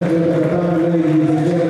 Gracias.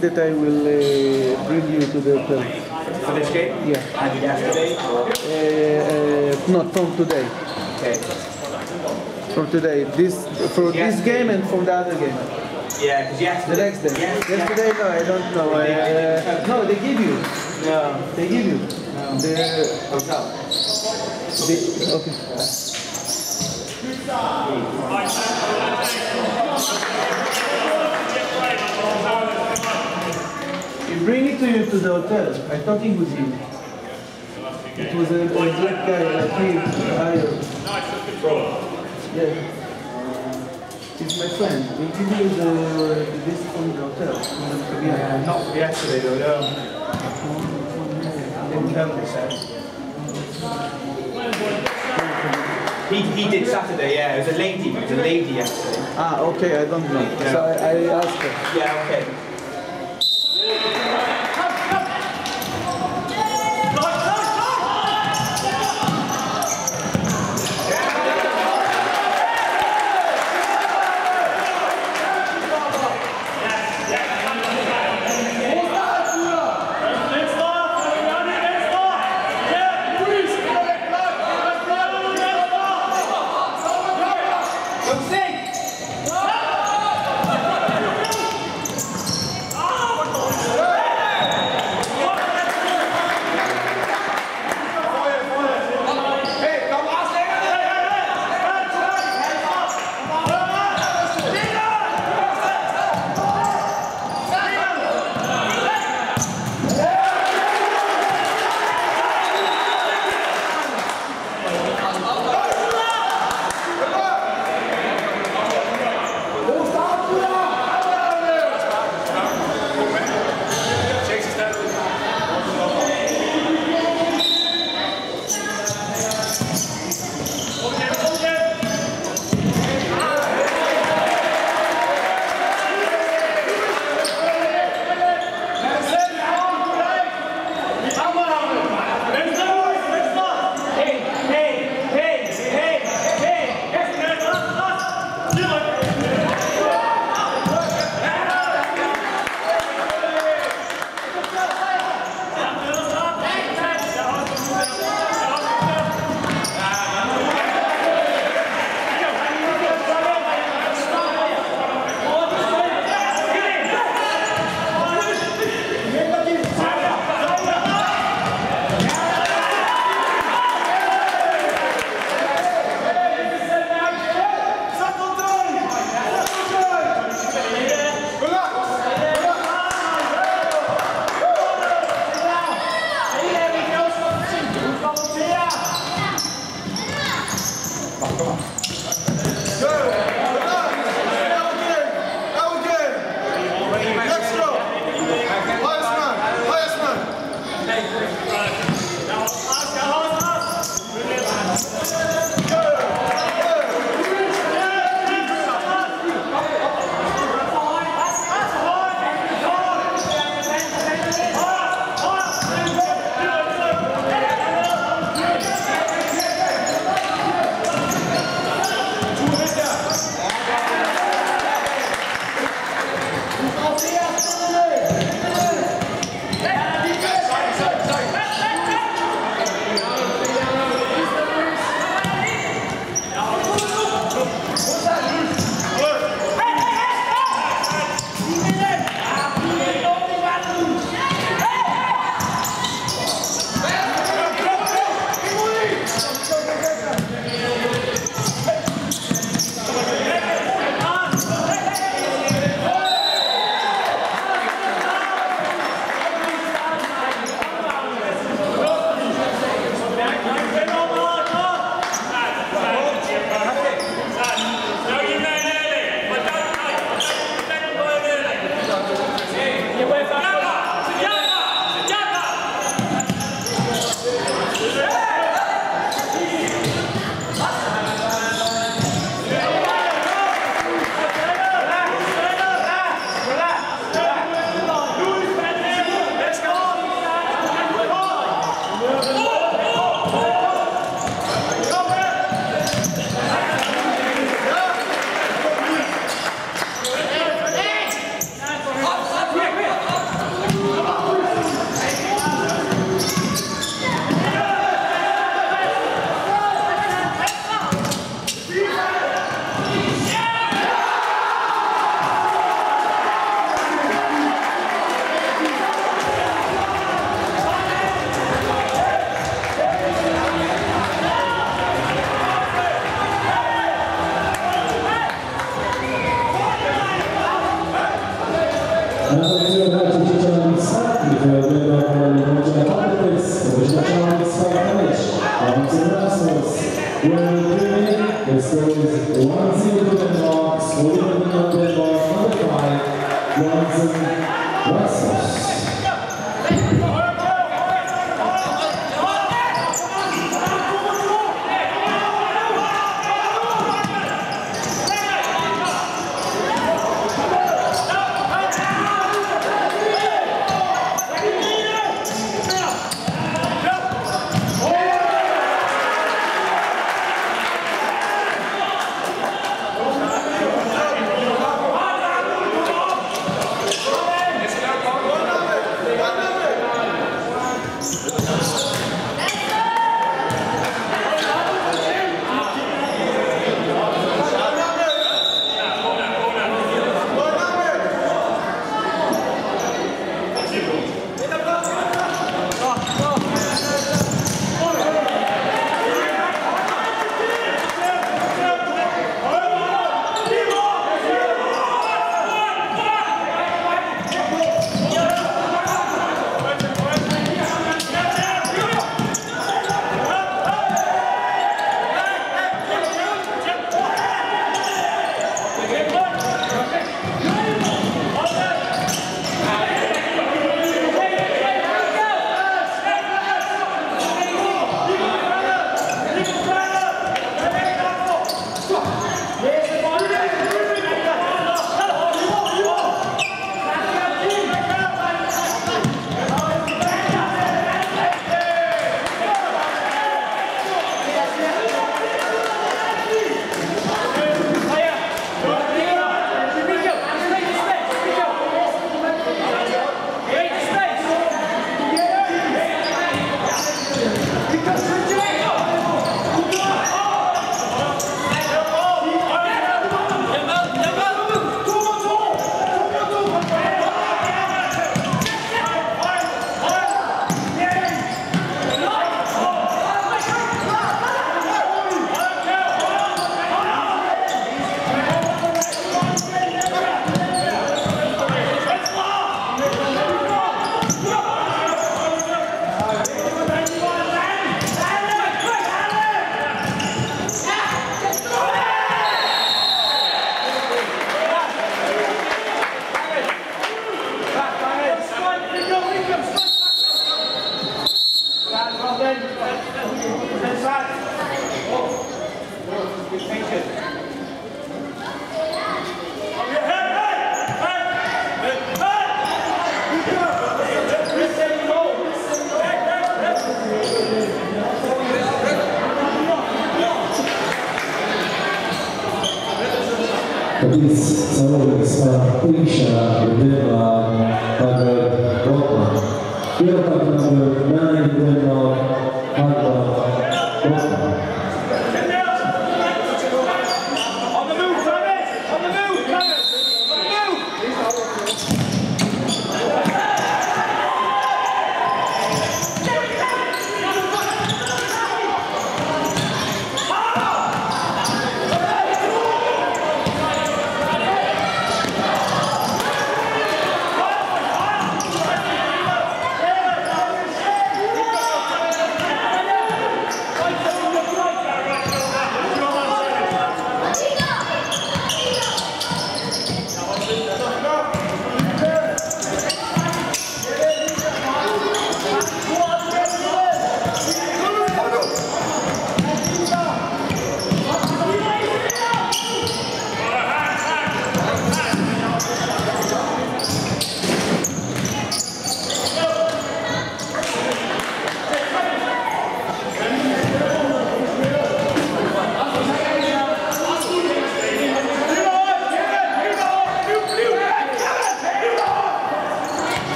Think that I will uh, bring you to the hotel. For this game? Yeah. And yesterday? Uh, uh, not from today. Okay. From today. This for this game and for the other game. Yeah, because The yesterday. next day. Yes, Yesterday, no, I don't know. Uh, no, they give you. No. They give you. The, Hotel. the okay. He bring it to you to the hotel. I thought it was you. It was a, a black guy, like me, iron. Yeah. He's my friend. He give you the, this from the hotel. Yeah. Not yesterday though, no. Didn't come, they said. He, he did Saturday, yeah. It was a lady, it was a lady yesterday. Ah, okay, I don't know. So I, I asked her. Yeah, okay.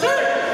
Three.